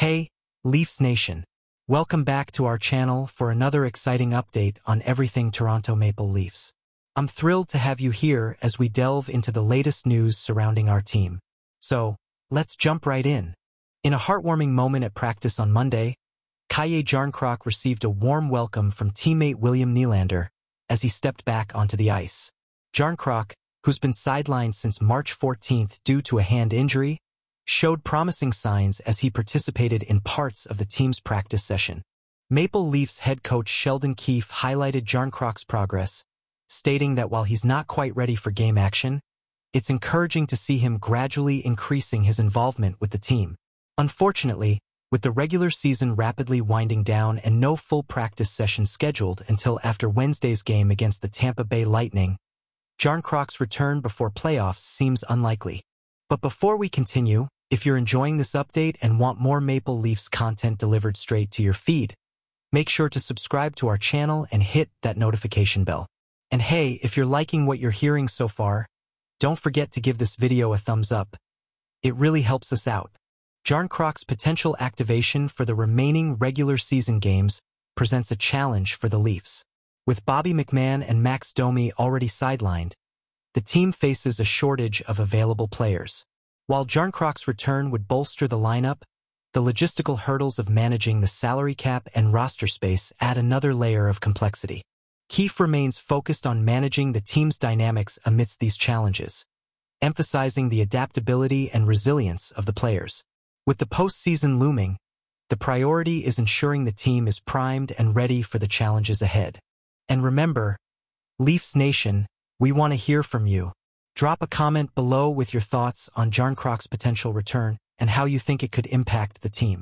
Hey, Leafs Nation. Welcome back to our channel for another exciting update on everything Toronto Maple Leafs. I'm thrilled to have you here as we delve into the latest news surrounding our team. So, let's jump right in. In a heartwarming moment at practice on Monday, Kalle Jarnkrok received a warm welcome from teammate William Nylander as he stepped back onto the ice. Jarnkrok, who's been sidelined since March 14th due to a hand injury, showed promising signs as he participated in parts of the team's practice session. Maple Leafs head coach Sheldon Keefe highlighted Jarnkrok's progress, stating that while he's not quite ready for game action, it's encouraging to see him gradually increasing his involvement with the team. Unfortunately, with the regular season rapidly winding down and no full practice session scheduled until after Wednesday's game against the Tampa Bay Lightning, Jarnkrok's return before playoffs seems unlikely. But before we continue, if you're enjoying this update and want more Maple Leafs content delivered straight to your feed, make sure to subscribe to our channel and hit that notification bell. And hey, if you're liking what you're hearing so far, don't forget to give this video a thumbs up. It really helps us out. Jarnkrok's potential activation for the remaining regular season games presents a challenge for the Leafs. With Bobby McMann and Max Domi already sidelined, the team faces a shortage of available players. While Jarnkrok's return would bolster the lineup, the logistical hurdles of managing the salary cap and roster space add another layer of complexity. Keefe remains focused on managing the team's dynamics amidst these challenges, emphasizing the adaptability and resilience of the players. With the postseason looming, the priority is ensuring the team is primed and ready for the challenges ahead. And remember, Leafs Nation, we want to hear from you. Drop a comment below with your thoughts on Jarnkrok's potential return and how you think it could impact the team.